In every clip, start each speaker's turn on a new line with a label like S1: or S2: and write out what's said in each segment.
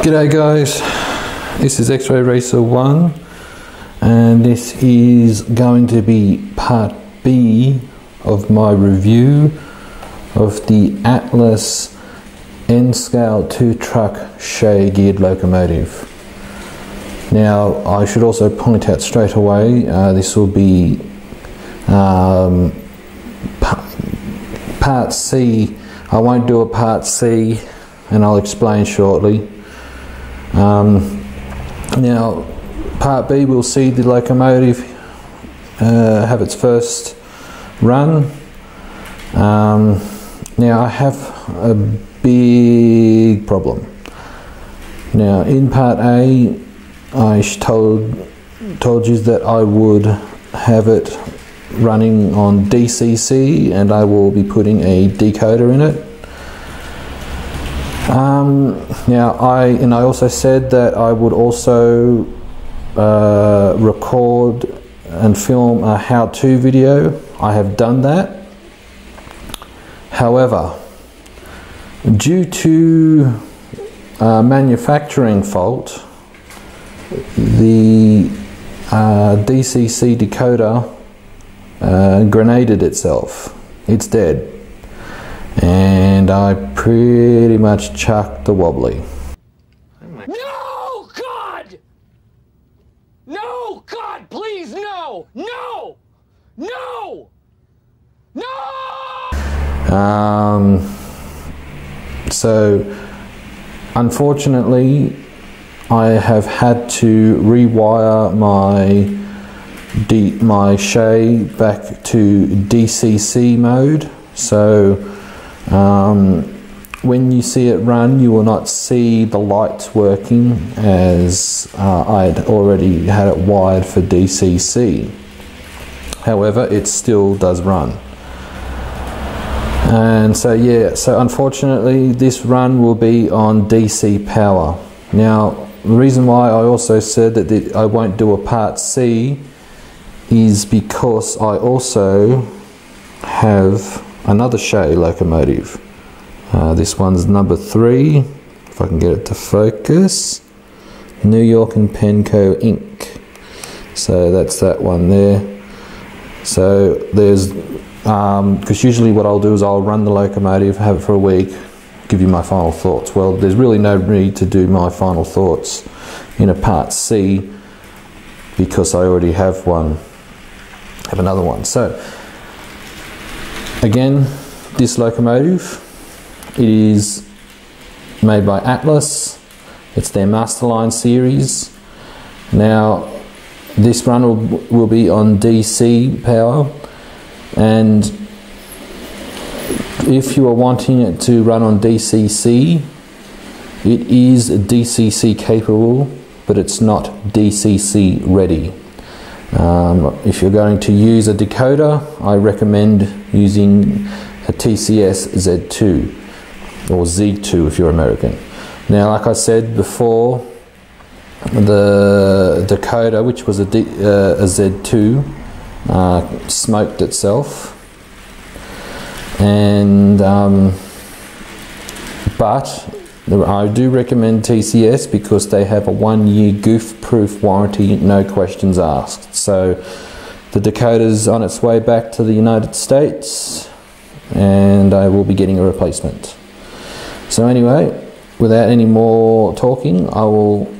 S1: G'day guys, this is X-Ray Racer 1 and this is going to be part B of my review of the Atlas N-Scale 2 truck Shay geared locomotive. Now I should also point out straight away uh, this will be um, part C. I won't do a part C and I'll explain shortly. Um, now, part B will see the locomotive uh, have its first run. Um, now, I have a big problem. Now, in part A, I told told you that I would have it running on DCC and I will be putting a decoder in it um, now, I and I also said that I would also uh, record and film a how-to video. I have done that. However, due to a manufacturing fault, the uh, DCC decoder uh, grenaded itself. It's dead and I pretty much chucked the wobbly.
S2: No, God! No, God, please, no! No! No! No!
S1: Um, so, unfortunately, I have had to rewire my D, my Shay back to DCC mode. So um, when you see it run, you will not see the lights working as uh, I had already had it wired for DCC. However, it still does run. And so, yeah, so unfortunately, this run will be on DC power. Now, the reason why I also said that I won't do a part C is because I also have another Shay locomotive. Uh, this one's number three, if I can get it to focus. New York and Penco Inc. So that's that one there. So there's, because um, usually what I'll do is I'll run the locomotive, have it for a week, give you my final thoughts. Well, there's really no need to do my final thoughts in a part C because I already have one, have another one. So Again, this locomotive, it is made by Atlas. It's their Masterline series. Now, this run will, will be on DC power, and if you are wanting it to run on DCC, it is DCC capable, but it's not DCC ready. Um, if you're going to use a decoder, I recommend using a TCS Z2 or Z2 if you're American. Now, like I said before, the decoder, which was a, D, uh, a Z2, uh, smoked itself. And, um, but I do recommend TCS because they have a one year goof proof warranty, no questions asked. So the decoder's on its way back to the United States and I will be getting a replacement. So, anyway, without any more talking, I will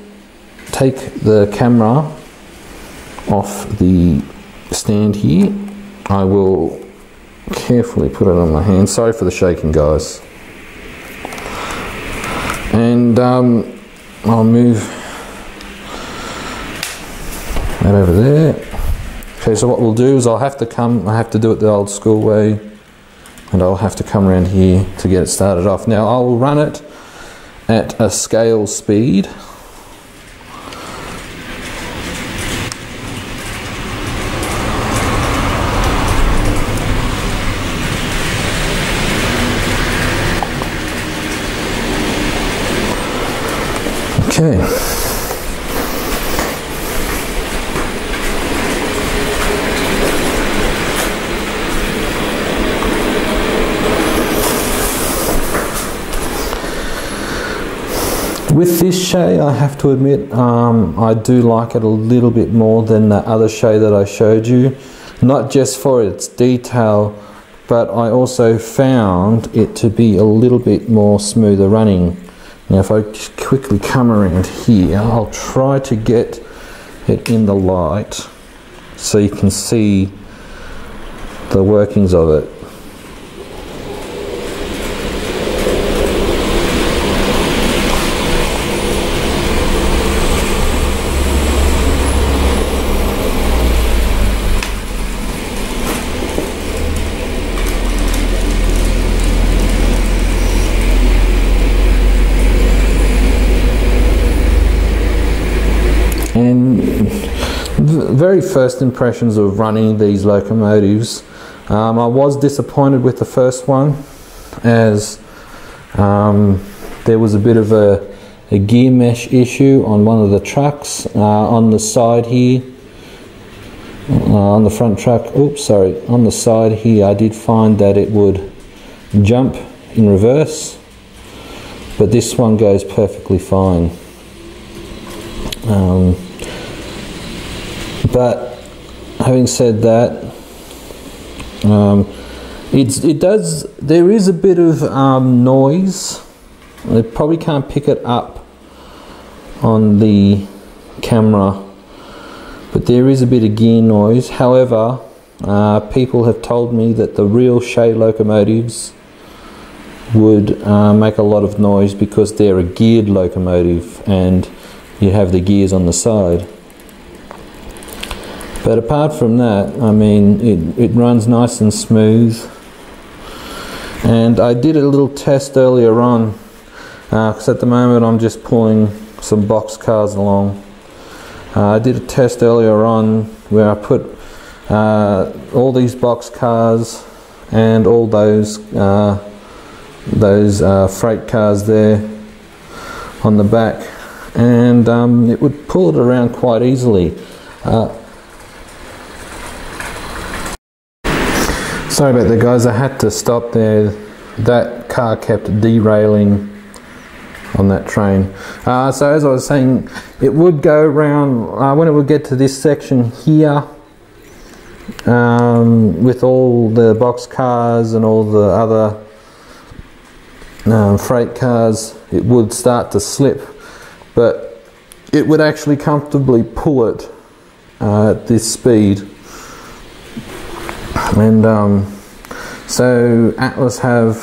S1: take the camera off the stand here. I will carefully put it on my hand. Sorry for the shaking, guys and um, I'll move that over there. Okay, so what we'll do is I'll have to come, I have to do it the old school way, and I'll have to come around here to get it started off. Now I'll run it at a scale speed Okay. With this Shay, I have to admit, um, I do like it a little bit more than the other Shay that I showed you. Not just for its detail, but I also found it to be a little bit more smoother running. Now if I quickly come around here, I'll try to get it in the light so you can see the workings of it. And very first impressions of running these locomotives, um, I was disappointed with the first one as um, there was a bit of a, a, gear mesh issue on one of the trucks uh, on the side here. Uh, on the front truck, oops, sorry, on the side here, I did find that it would jump in reverse, but this one goes perfectly fine. Um, but having said that, um, it does. There is a bit of um, noise. I probably can't pick it up on the camera, but there is a bit of gear noise. However, uh, people have told me that the real Shay locomotives would uh, make a lot of noise because they're a geared locomotive and you have the gears on the side. But apart from that, I mean, it, it runs nice and smooth. And I did a little test earlier on, because uh, at the moment I'm just pulling some box cars along. Uh, I did a test earlier on where I put uh, all these box cars and all those uh, those uh, freight cars there on the back and um, it would pull it around quite easily. Uh, sorry about that, guys. I had to stop there. That car kept derailing on that train. Uh, so as I was saying, it would go around uh, when it would get to this section here. Um, with all the box cars and all the other um, freight cars, it would start to slip but it would actually comfortably pull it uh, at this speed. And um, so Atlas have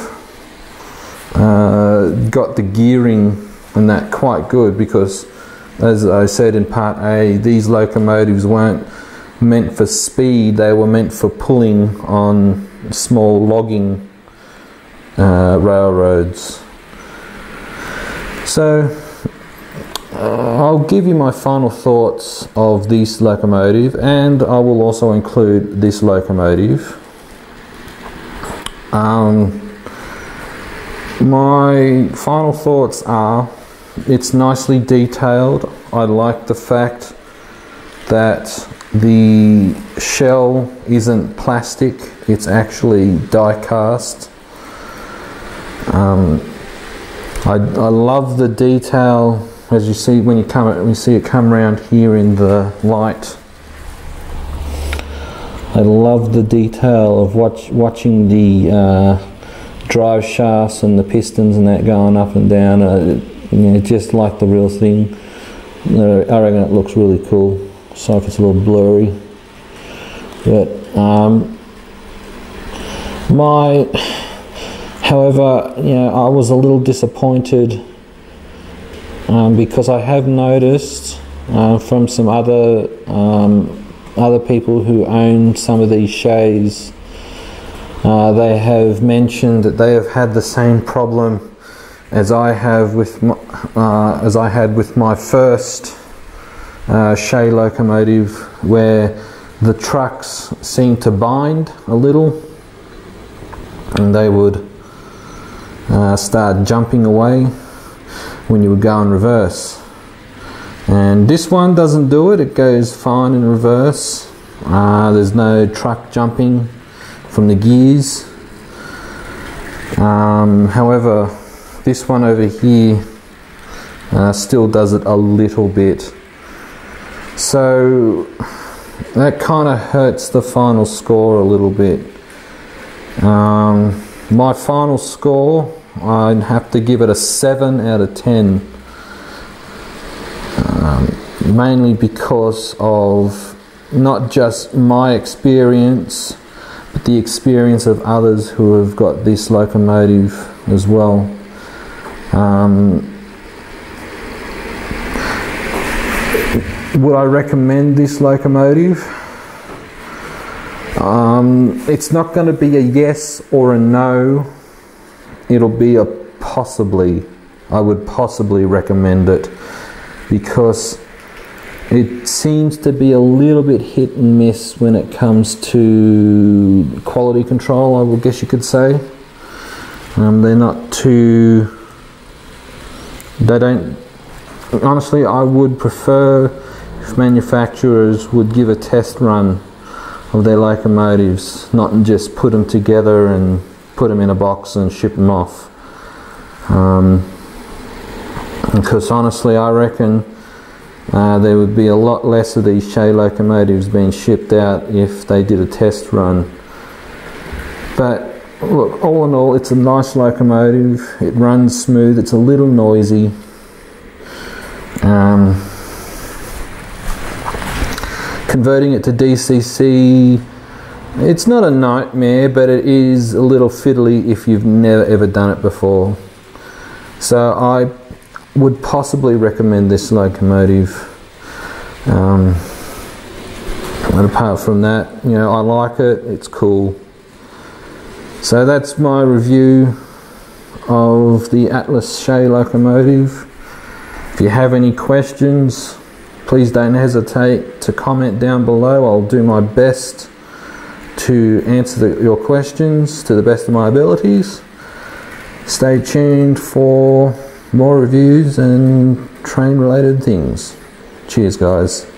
S1: uh, got the gearing and that quite good because, as I said in part A, these locomotives weren't meant for speed, they were meant for pulling on small logging uh, railroads. So I'll give you my final thoughts of this locomotive and I will also include this locomotive. Um, my final thoughts are it's nicely detailed. I like the fact that the shell isn't plastic, it's actually die cast. Um, I, I love the detail as you see when you come, we see it come around here in the light. I love the detail of watch, watching the uh, drive shafts and the pistons and that going up and down. Uh, you know, just like the real thing. Uh, I reckon it looks really cool. So if it's a little blurry, but um, my, however, you know, I was a little disappointed um, because I have noticed uh, from some other um, other people who own some of these shays, uh, they have mentioned that they have had the same problem as I have with my, uh, as I had with my first uh, shay locomotive, where the trucks seemed to bind a little, and they would uh, start jumping away when you would go in reverse. And this one doesn't do it, it goes fine in reverse. Uh, there's no truck jumping from the gears. Um, however, this one over here Uh, still does it a little bit. So that kind of hurts the final score a little bit. Um, my final score, I'd have to give it a 7 out of 10. Um, mainly because of not just my experience, but the experience of others who have got this locomotive as well. Um, would I recommend this locomotive? Um, it's not going to be a yes or a no. It'll be a possibly. I would possibly recommend it because it seems to be a little bit hit and miss when it comes to quality control, I would guess you could say. Um, they're not too. They don't. Honestly, I would prefer if manufacturers would give a test run of their locomotives, not just put them together and put them in a box and ship them off. Um, because honestly, I reckon uh, there would be a lot less of these Shay locomotives being shipped out if they did a test run. But look, all in all, it's a nice locomotive. It runs smooth. It's a little noisy. Um, converting it to DCC, it's not a nightmare, but it is a little fiddly if you've never ever done it before. So I would possibly recommend this locomotive. Um, but apart from that, you know, I like it, it's cool. So that's my review of the Atlas Shay locomotive. If you have any questions, please don't hesitate to comment down below. I'll do my best to answer the, your questions to the best of my abilities. Stay tuned for more reviews and train related things. Cheers, guys.